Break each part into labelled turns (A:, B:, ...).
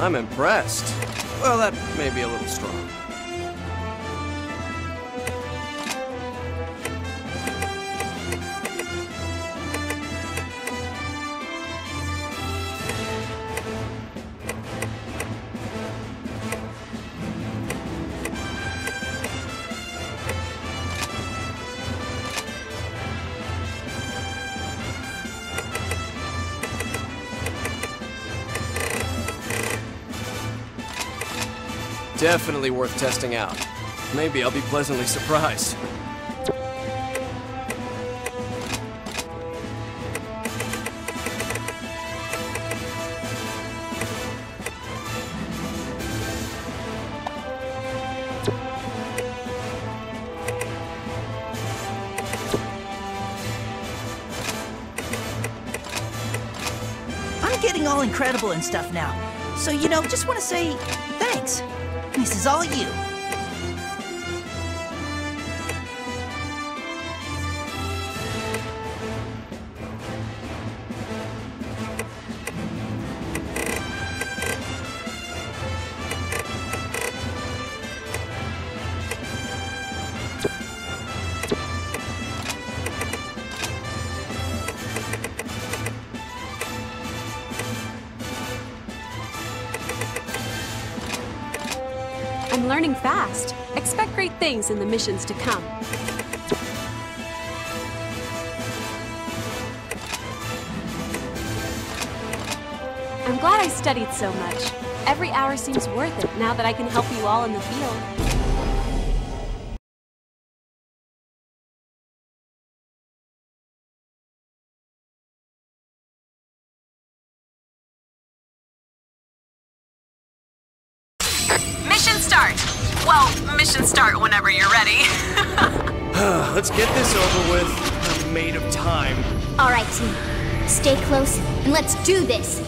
A: I'm impressed. Well, that may be a little strong. Definitely worth testing out. Maybe I'll be pleasantly surprised.
B: I'm getting all incredible and stuff now. So, you know, just want to say This is all you.
C: I'm learning fast. Expect great things in the missions to come. I'm glad I studied so much. Every hour seems worth it now that I can help you all in the field.
D: Start! Well, mission start whenever you're ready.
A: Let's get this over with. I'm made of time.
E: All right, team. Stay close and let's do this.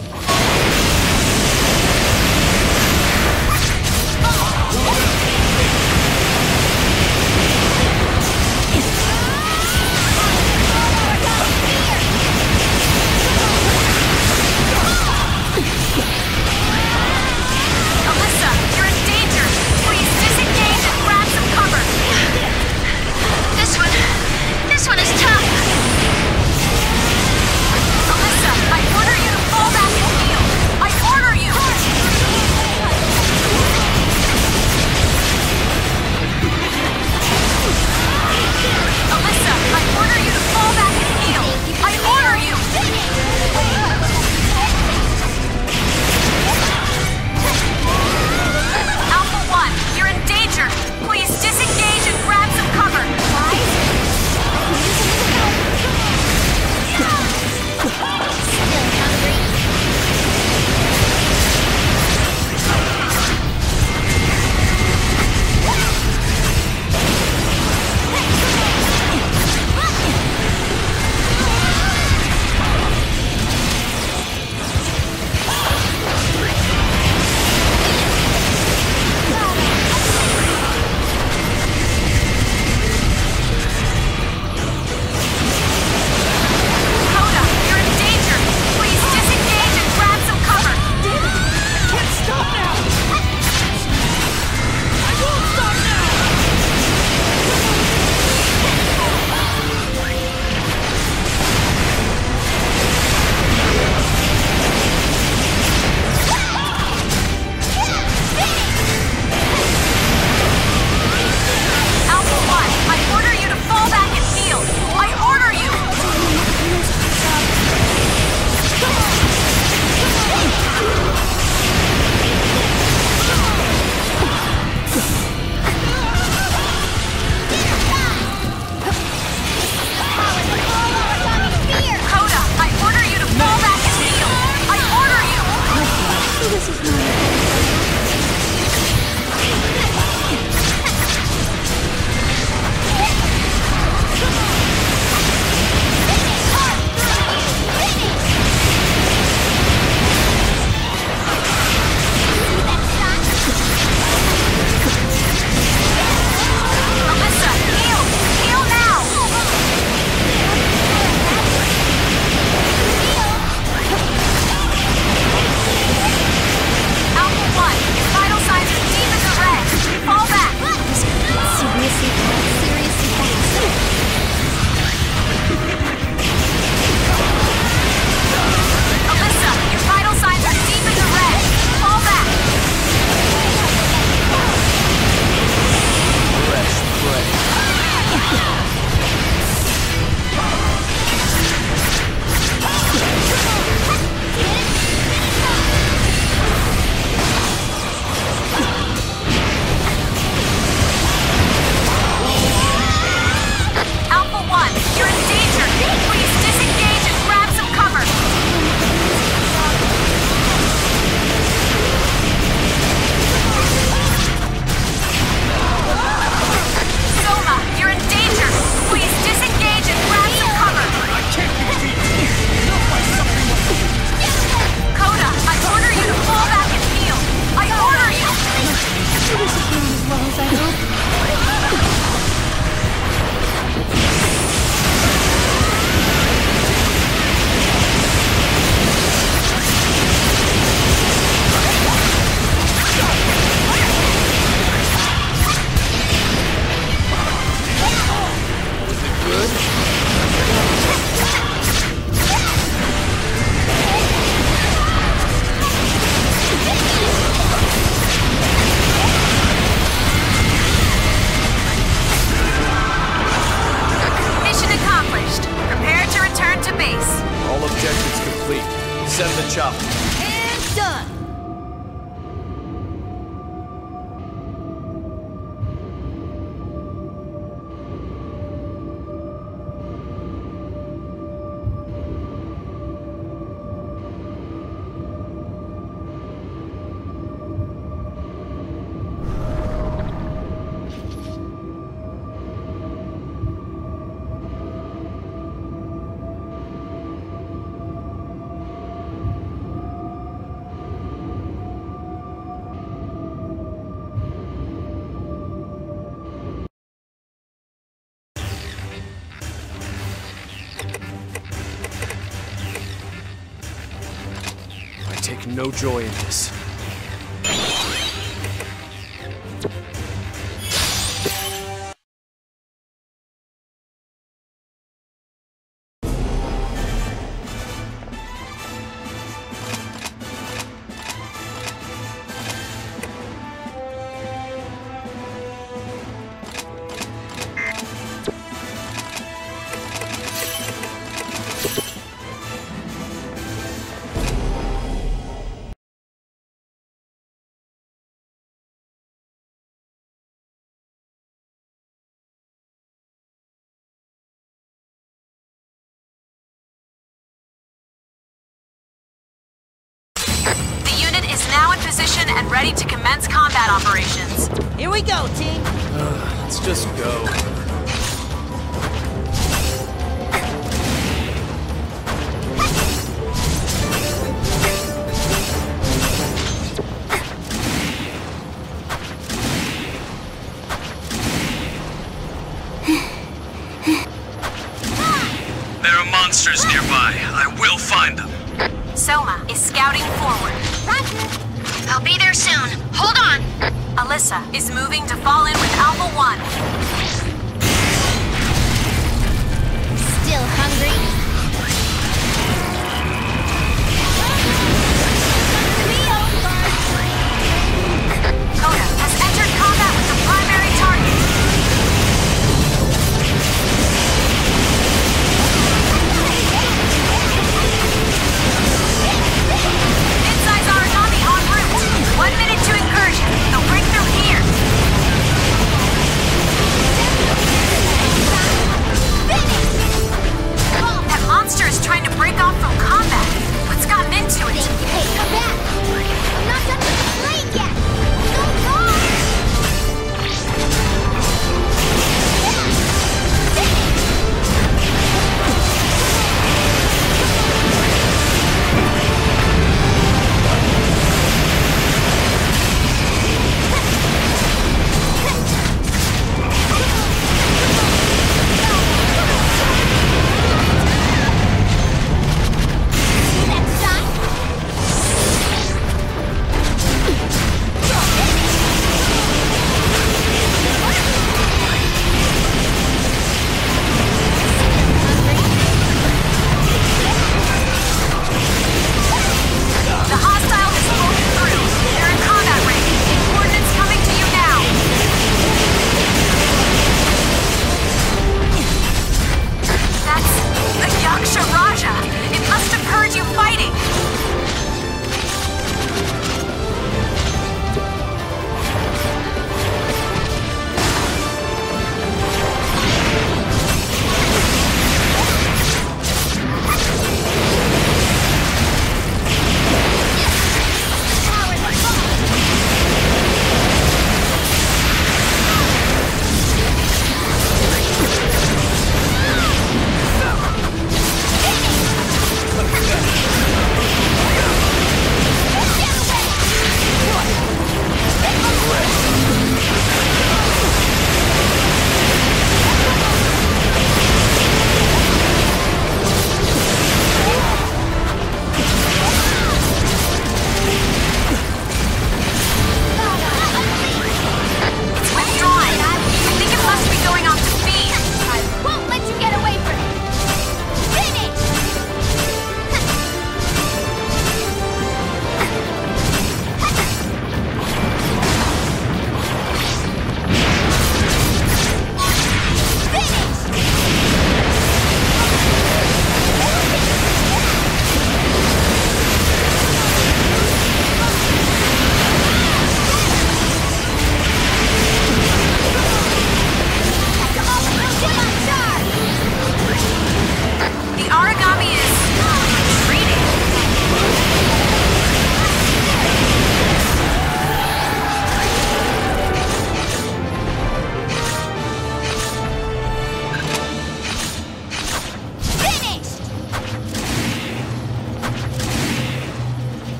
A: Take no joy in this.
C: The unit is now in position and ready to commence combat operations.
B: Here we go, team.
A: Let's just go.
F: There are monsters nearby. I will find them.
C: Is scouting forward.
E: I'll be there soon. Hold on.
C: Alisa is moving to fall in with Alpha 1.
E: Still hungry?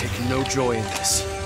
A: Take no joy in this.